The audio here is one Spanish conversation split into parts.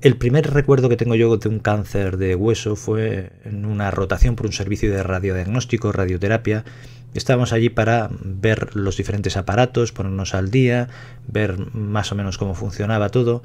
El primer recuerdo que tengo yo de un cáncer de hueso fue en una rotación por un servicio de radiodiagnóstico, radioterapia. Estábamos allí para ver los diferentes aparatos, ponernos al día, ver más o menos cómo funcionaba todo.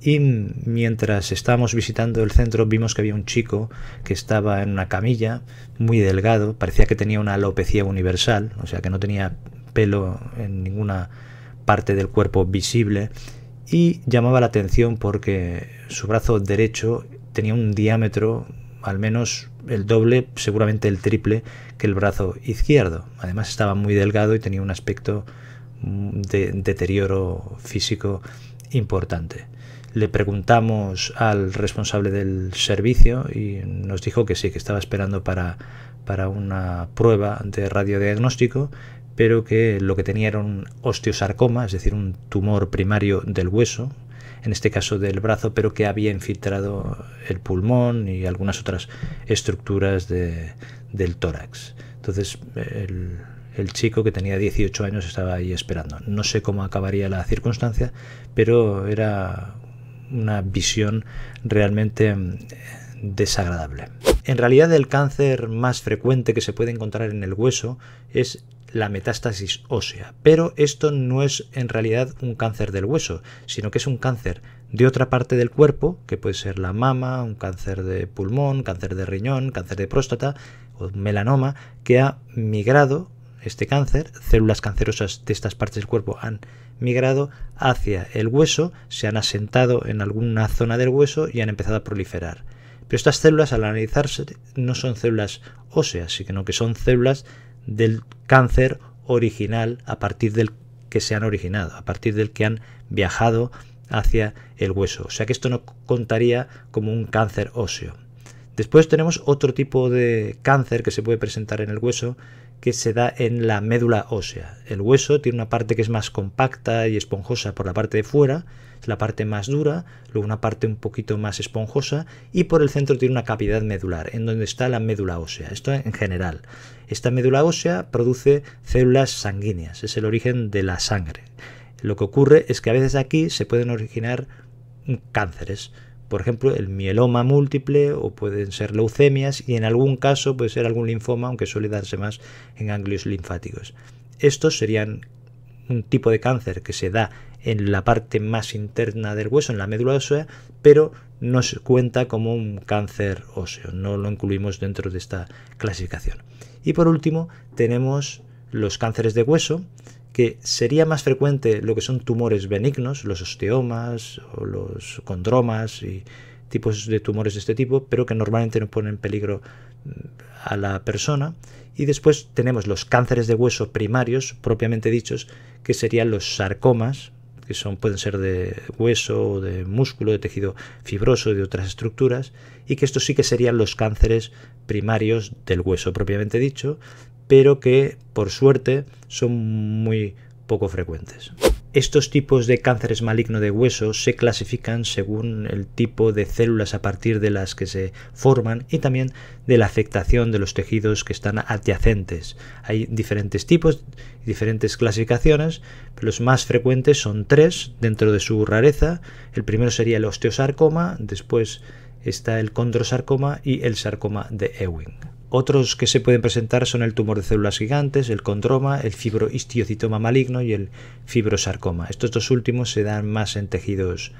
Y mientras estábamos visitando el centro vimos que había un chico que estaba en una camilla, muy delgado, parecía que tenía una alopecia universal, o sea que no tenía pelo en ninguna parte del cuerpo visible y llamaba la atención porque su brazo derecho tenía un diámetro al menos el doble, seguramente el triple que el brazo izquierdo. Además estaba muy delgado y tenía un aspecto mm, de deterioro físico importante. Le preguntamos al responsable del servicio y nos dijo que sí, que estaba esperando para, para una prueba de radiodiagnóstico pero que lo que tenía era un osteosarcoma, es decir, un tumor primario del hueso, en este caso del brazo, pero que había infiltrado el pulmón y algunas otras estructuras del tórax. Entonces, el, el chico que tenía 18 años estaba ahí esperando. No sé cómo acabaría la circunstancia, pero era una visión realmente mm, desagradable. En realidad el cáncer más frecuente que se puede encontrar en el hueso es la metástasis ósea. Pero esto no es en realidad un cáncer del hueso, sino que es un cáncer de otra parte del cuerpo, que puede ser la mama, un cáncer de pulmón, cáncer de riñón, cáncer de próstata o melanoma, que ha migrado este cáncer, células cancerosas de estas partes del cuerpo han migrado hacia el hueso, se han asentado en alguna zona del hueso y han empezado a proliferar. Pero estas células al analizarse no son células óseas, sino que son células del cáncer original a partir del que se han originado, a partir del que han viajado hacia el hueso. O sea que esto no contaría como un cáncer óseo. Después tenemos otro tipo de cáncer que se puede presentar en el hueso que se da en la médula ósea. El hueso tiene una parte que es más compacta y esponjosa por la parte de fuera, es la parte más dura, luego una parte un poquito más esponjosa y por el centro tiene una cavidad medular, en donde está la médula ósea. Esto en general. Esta médula ósea produce células sanguíneas, es el origen de la sangre. Lo que ocurre es que a veces aquí se pueden originar cánceres por ejemplo, el mieloma múltiple o pueden ser leucemias y en algún caso puede ser algún linfoma, aunque suele darse más en ganglios linfáticos. Estos serían un tipo de cáncer que se da en la parte más interna del hueso, en la médula ósea, pero no se cuenta como un cáncer óseo, no lo incluimos dentro de esta clasificación. Y por último, tenemos los cánceres de hueso, que sería más frecuente lo que son tumores benignos, los osteomas o los condromas y tipos de tumores de este tipo, pero que normalmente no ponen en peligro mm, a la persona. Y después tenemos los cánceres de hueso primarios, propiamente dichos, que serían los sarcomas, que son, pueden ser de hueso, de músculo, de tejido fibroso, de otras estructuras, y que estos sí que serían los cánceres primarios del hueso propiamente dicho, pero que por suerte son muy poco frecuentes. Estos tipos de cánceres maligno de hueso se clasifican según el tipo de células a partir de las que se forman y también de la afectación de los tejidos que están adyacentes. Hay diferentes tipos, diferentes clasificaciones, pero los más frecuentes son tres dentro de su rareza. El primero sería el osteosarcoma, después está el condrosarcoma y el sarcoma de Ewing. Otros que se pueden presentar son el tumor de células gigantes, el condroma, el fibrohistiocitoma maligno y el fibrosarcoma. Estos dos últimos se dan más en tejidos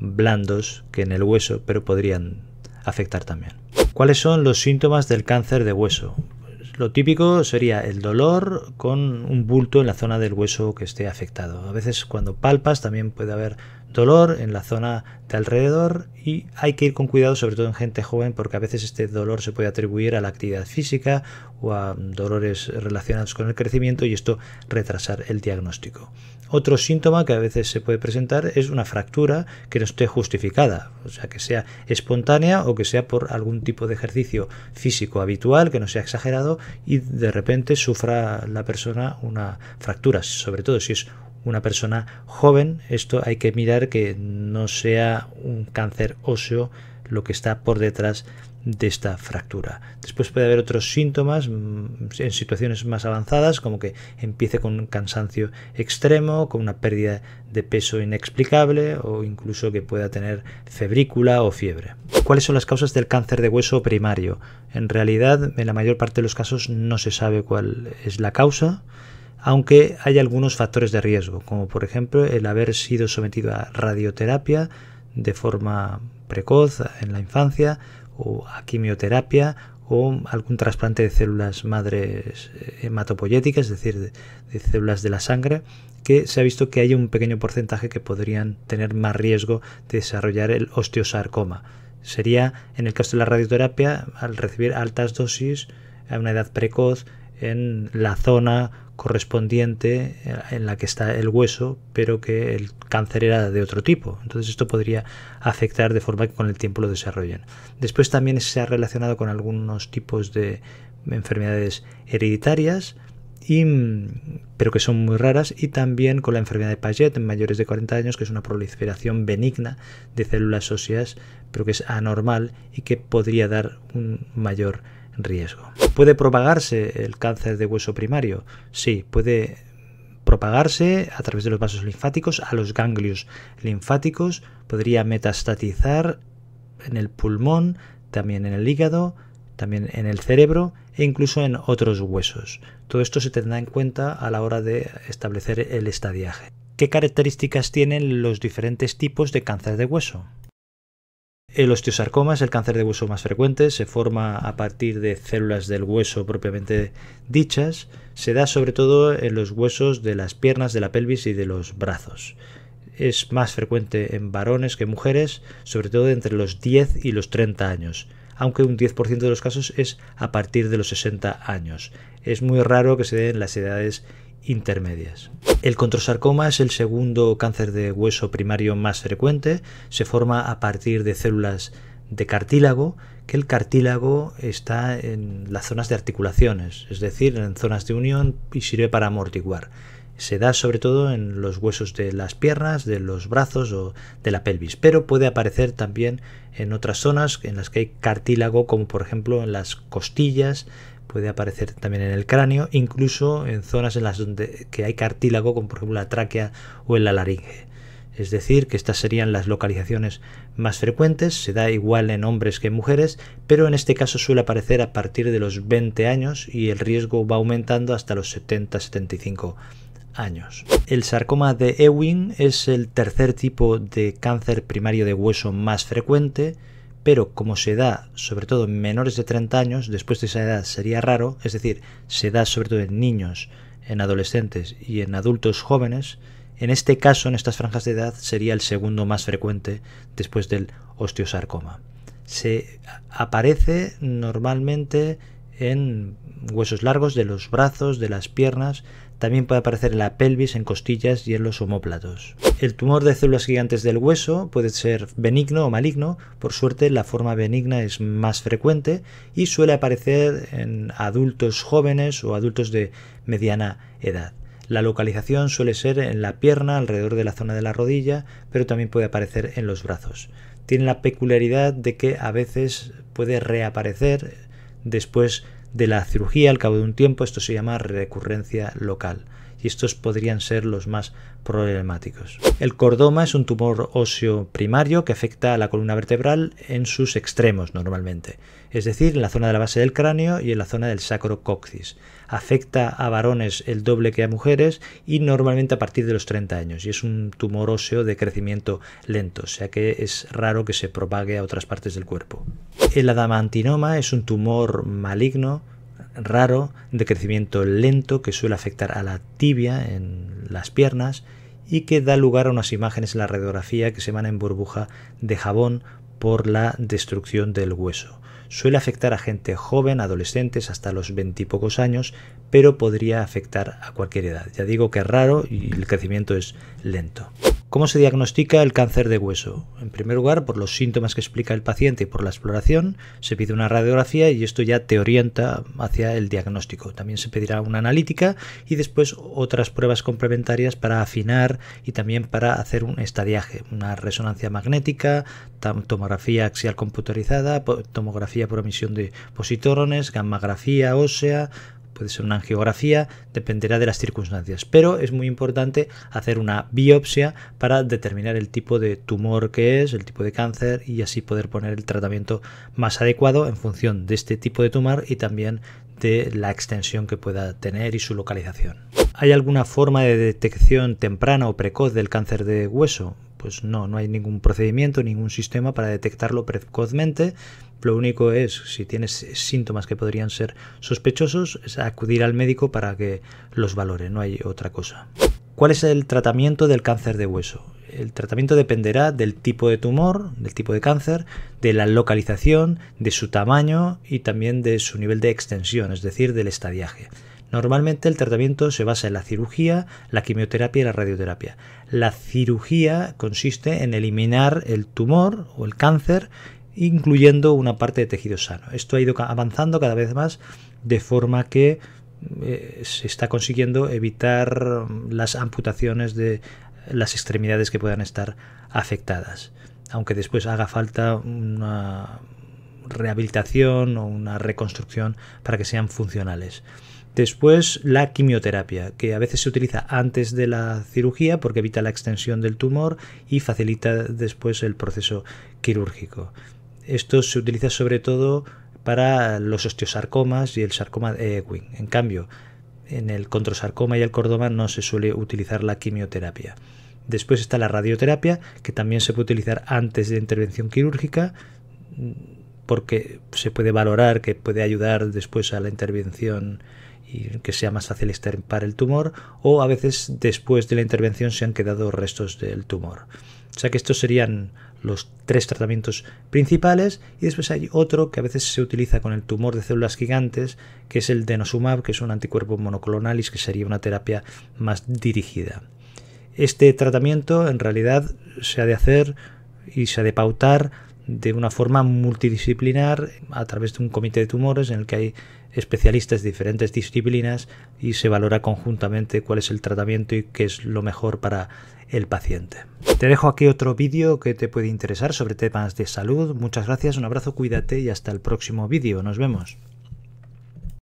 blandos que en el hueso, pero podrían afectar también. ¿Cuáles son los síntomas del cáncer de hueso? Lo típico sería el dolor con un bulto en la zona del hueso que esté afectado. A veces cuando palpas también puede haber dolor en la zona de alrededor y hay que ir con cuidado sobre todo en gente joven porque a veces este dolor se puede atribuir a la actividad física o a dolores relacionados con el crecimiento y esto retrasar el diagnóstico. Otro síntoma que a veces se puede presentar es una fractura que no esté justificada, o sea, que sea espontánea o que sea por algún tipo de ejercicio físico habitual, que no sea exagerado y de repente sufra la persona una fractura, sobre todo si es una persona joven, esto hay que mirar que no sea un cáncer óseo lo que está por detrás de esta fractura. Después puede haber otros síntomas mm, en situaciones más avanzadas, como que empiece con un cansancio extremo, con una pérdida de peso inexplicable o incluso que pueda tener febrícula o fiebre. ¿Cuáles son las causas del cáncer de hueso primario? En realidad, en la mayor parte de los casos no se sabe cuál es la causa aunque hay algunos factores de riesgo, como por ejemplo el haber sido sometido a radioterapia de forma precoz en la infancia o a quimioterapia o algún trasplante de células madres eh, hematopoyéticas, es decir, de, células de la sangre, que se ha visto que hay un pequeño porcentaje que podrían tener más riesgo de desarrollar el osteosarcoma. Sería, en el caso de la radioterapia, al recibir altas dosis a una edad precoz en la zona correspondiente en la que está el hueso, pero que el cáncer era de otro tipo. Entonces esto podría afectar de forma que con el tiempo lo desarrollen. Después también se ha relacionado con algunos tipos de enfermedades hereditarias, pero que son muy raras, y también con la enfermedad de Paget en mayores de 40 años, que es una proliferación benigna de células óseas, pero que es anormal y que podría dar un mayor riesgo. ¿Puede propagarse el cáncer de hueso primario? Sí, puede propagarse a través de los vasos linfáticos a los ganglios linfáticos, podría metastatizar en el pulmón, también en el hígado, también en el cerebro e incluso en otros huesos. Todo esto se tendrá en cuenta a la hora de establecer el estadiaje. ¿Qué características tienen los diferentes tipos de cáncer de hueso? El osteosarcoma es el cáncer de hueso más frecuente, se forma a partir de células del hueso propiamente dichas, se da sobre todo en los huesos de las piernas, de la pelvis y de los brazos. Es más frecuente en varones que en mujeres, sobre todo entre los 10 y los 30 años, aunque un 10% de los casos es a partir de los 60 años. Es muy raro que se den en las edades intermedias. El controsarcoma es el segundo cáncer de hueso primario más frecuente. Se forma a partir de células de cartílago, que el cartílago está en las zonas de articulaciones, es decir, en zonas de unión y sirve para amortiguar. Se da sobre todo en los huesos de las piernas, de los brazos o de la pelvis, pero puede aparecer también en otras zonas en las que hay cartílago, como por ejemplo en las costillas, puede aparecer también en el cráneo, incluso en zonas en las donde que hay cartílago, como por ejemplo la tráquea o en la laringe. Es decir, que estas serían las localizaciones más frecuentes, se da igual en hombres que en mujeres, pero en este caso suele aparecer a partir de los 20 años y el riesgo va aumentando hasta los 70-75 años. El sarcoma de Ewing es el tercer tipo de cáncer primario de hueso más frecuente, pero como se da sobre todo en menores de 30 años, después de esa edad sería raro, es decir, se da sobre todo en niños, en adolescentes y en adultos jóvenes, en este caso, en estas franjas de edad, sería el segundo más frecuente después del osteosarcoma. Se aparece normalmente en huesos largos de los brazos, de las piernas, también puede aparecer en la pelvis, en costillas y en los homóplatos. El tumor de células gigantes del hueso puede ser benigno o maligno. Por suerte, la forma benigna es más frecuente y suele aparecer en adultos jóvenes o adultos de mediana edad. La localización suele ser en la pierna, alrededor de la zona de la rodilla, pero también puede aparecer en los brazos. Tiene la peculiaridad de que a veces puede reaparecer después de la cirugía al cabo de un tiempo. Esto se llama recurrencia local y estos podrían ser los más problemáticos. El cordoma es un tumor óseo primario que afecta a la columna vertebral en sus extremos normalmente, es decir, en la zona de la base del cráneo y en la zona del sacrococcix. Afecta a varones el doble que a mujeres y normalmente a partir de los 30 años y es un tumor óseo de crecimiento lento, o sea que es raro que se propague a otras partes del cuerpo. El adamantinoma es un tumor maligno raro de crecimiento lento que suele afectar a la tibia en las piernas y que da lugar a unas imágenes en la radiografía que se van en burbuja de jabón por la destrucción del hueso. Suele afectar a gente joven, adolescentes, hasta los veintipocos años, pero podría afectar a cualquier edad. Ya digo que es raro y el crecimiento es lento. ¿Cómo se diagnostica el cáncer de hueso? En primer lugar, por los síntomas que explica el paciente y por la exploración, se pide una radiografía y esto ya te orienta hacia el diagnóstico. También se pedirá una analítica y después otras pruebas complementarias para afinar y también para hacer un estadiaje, una resonancia magnética, tomografía axial computarizada, tomografía por emisión de positrones, gammagrafía ósea, puede ser una angiografía, dependerá de las circunstancias, pero es muy importante hacer una biopsia para determinar el tipo de tumor que es, el tipo de cáncer y así poder poner el tratamiento más adecuado en función de este tipo de tumor y también de la extensión que pueda tener y su localización. ¿Hay alguna forma de detección temprana o precoz del cáncer de hueso? Pues no, no hay ningún procedimiento, ningún sistema para detectarlo precozmente, lo único es, si tienes síntomas que podrían ser sospechosos, es acudir al médico para que los valore, no hay otra cosa. ¿Cuál es el tratamiento del cáncer de hueso? El tratamiento dependerá del tipo de tumor, del tipo de cáncer, de la localización, de su tamaño y también de su nivel de extensión, es decir, del estadiaje. Normalmente el tratamiento se basa en la cirugía, la quimioterapia y la radioterapia. La cirugía consiste en eliminar el tumor o el cáncer incluyendo una parte de tejido sano. Esto ha ido avanzando cada vez más de forma que eh, se está consiguiendo evitar las amputaciones de las extremidades que puedan estar afectadas, aunque después haga falta una rehabilitación o una reconstrucción para que sean funcionales. Después la quimioterapia, que a veces se utiliza antes de la cirugía porque evita la extensión del tumor y facilita después el proceso quirúrgico. Esto se utiliza sobre todo para los osteosarcomas y el sarcoma de Ewing. En cambio, en el controsarcoma y el cordoma no se suele utilizar la quimioterapia. Después está la radioterapia, que también se puede utilizar antes de intervención quirúrgica, porque se puede valorar que puede ayudar después a la intervención y que sea más fácil para el tumor, o a veces después de la intervención se han quedado restos del tumor. O sea que estos serían los tres tratamientos principales y después hay otro que a veces se utiliza con el tumor de células gigantes, que es el denosumab, que es un anticuerpo monoclonal y que sería una terapia más dirigida. Este tratamiento en realidad se ha de hacer y se ha de pautar de una forma multidisciplinar a través de un comité de tumores en el que hay especialistas de diferentes disciplinas y se valora conjuntamente cuál es el tratamiento y qué es lo mejor para el paciente. Te dejo aquí otro vídeo que te puede interesar sobre temas de salud. Muchas gracias, un abrazo, cuídate y hasta el próximo vídeo. Nos vemos.